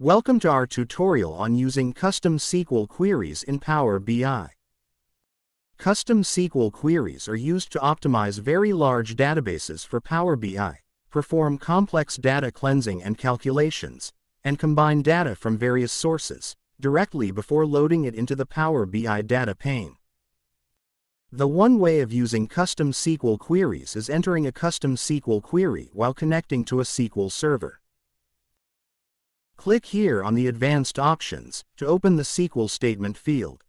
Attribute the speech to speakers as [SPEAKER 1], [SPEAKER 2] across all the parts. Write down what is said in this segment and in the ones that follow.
[SPEAKER 1] Welcome to our tutorial on using custom SQL queries in Power BI. Custom SQL queries are used to optimize very large databases for Power BI, perform complex data cleansing and calculations, and combine data from various sources, directly before loading it into the Power BI data pane. The one way of using custom SQL queries is entering a custom SQL query while connecting to a SQL server. Click here on the Advanced Options to open the SQL statement field.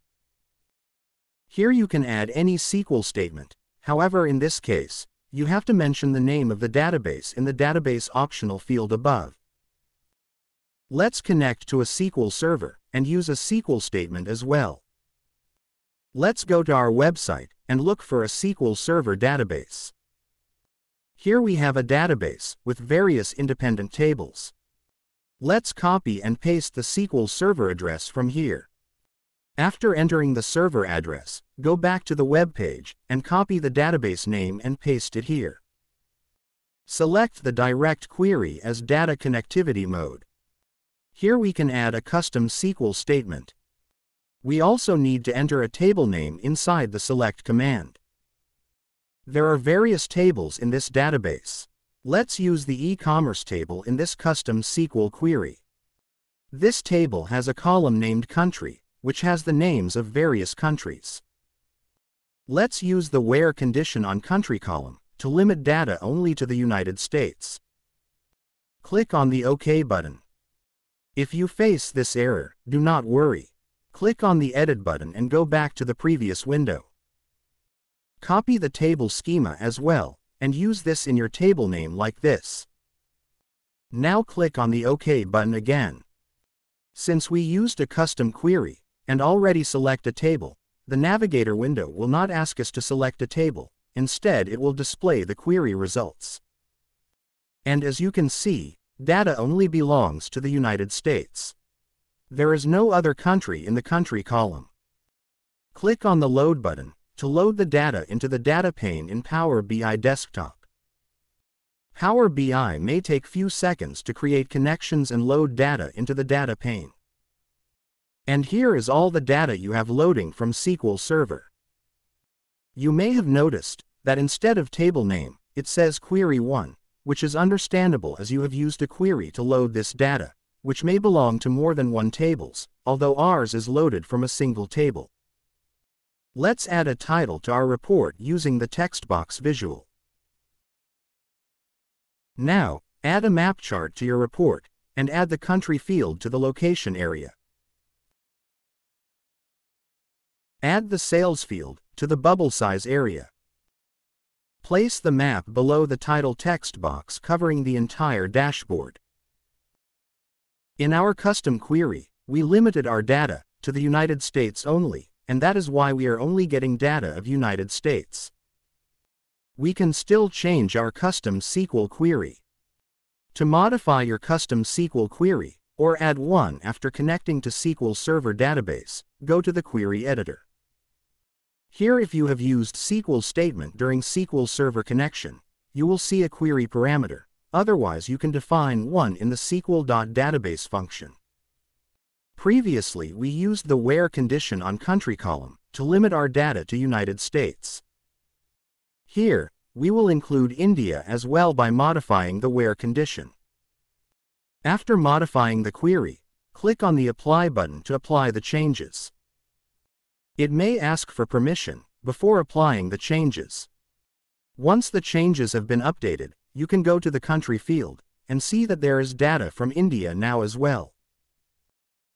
[SPEAKER 1] Here you can add any SQL statement, however in this case, you have to mention the name of the database in the Database Optional field above. Let's connect to a SQL server and use a SQL statement as well. Let's go to our website and look for a SQL Server database. Here we have a database with various independent tables. Let's copy and paste the SQL Server address from here. After entering the server address, go back to the web page and copy the database name and paste it here. Select the Direct Query as Data Connectivity mode. Here we can add a custom SQL statement. We also need to enter a table name inside the select command. There are various tables in this database. Let's use the e-commerce table in this custom SQL query. This table has a column named country, which has the names of various countries. Let's use the where condition on country column to limit data only to the United States. Click on the OK button. If you face this error, do not worry. Click on the Edit button and go back to the previous window. Copy the table schema as well, and use this in your table name like this. Now click on the OK button again. Since we used a custom query, and already select a table, the navigator window will not ask us to select a table, instead it will display the query results. And as you can see, data only belongs to the United States. There is no other country in the country column. Click on the Load button to load the data into the data pane in Power BI Desktop. Power BI may take few seconds to create connections and load data into the data pane. And here is all the data you have loading from SQL Server. You may have noticed that instead of table name, it says Query 1, which is understandable as you have used a query to load this data, which may belong to more than one tables, although ours is loaded from a single table. Let's add a title to our report using the text box visual. Now, add a map chart to your report, and add the country field to the location area. Add the sales field to the bubble size area. Place the map below the title text box covering the entire dashboard. In our custom query, we limited our data to the United States only, and that is why we are only getting data of United States. We can still change our custom SQL query. To modify your custom SQL query, or add one after connecting to SQL Server database, go to the Query Editor. Here if you have used SQL statement during SQL Server connection, you will see a query parameter, otherwise you can define one in the SQL.database function. Previously we used the where condition on country column to limit our data to United States. Here, we will include India as well by modifying the where condition. After modifying the query, click on the Apply button to apply the changes. It may ask for permission before applying the changes. Once the changes have been updated, you can go to the country field and see that there is data from India now as well.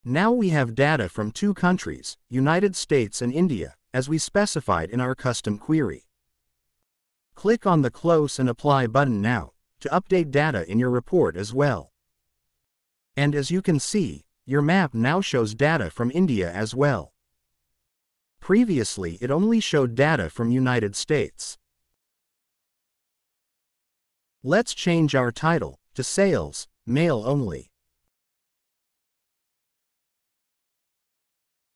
[SPEAKER 1] Now we have data from two countries, United States and India, as we specified in our custom query. Click on the Close and Apply button now to update data in your report as well. And as you can see, your map now shows data from India as well. Previously it only showed data from United States. Let's change our title to Sales, Male Only.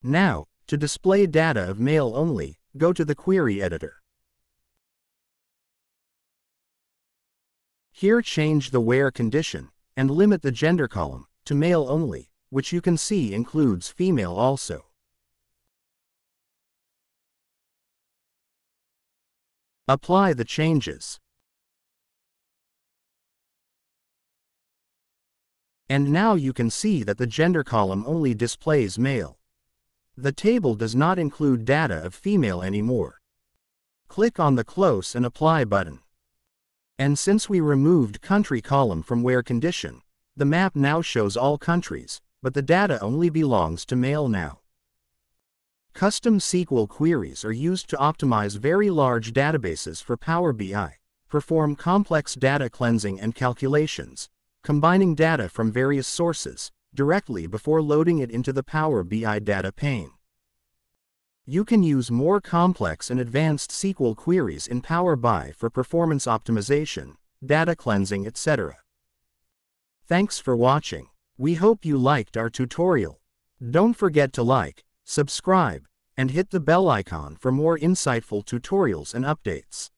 [SPEAKER 1] Now, to display data of male only, go to the Query Editor. Here change the where condition, and limit the gender column, to male only, which you can see includes female also. Apply the changes. And now you can see that the gender column only displays male. The table does not include data of female anymore. Click on the Close and Apply button. And since we removed country column from where condition, the map now shows all countries, but the data only belongs to male now. Custom SQL queries are used to optimize very large databases for Power BI, perform complex data cleansing and calculations, combining data from various sources, directly before loading it into the Power BI data pane. You can use more complex and advanced SQL queries in Power BI for performance optimization, data cleansing etc. Thanks for watching. We hope you liked our tutorial. Don't forget to like, subscribe, and hit the bell icon for more insightful tutorials and updates.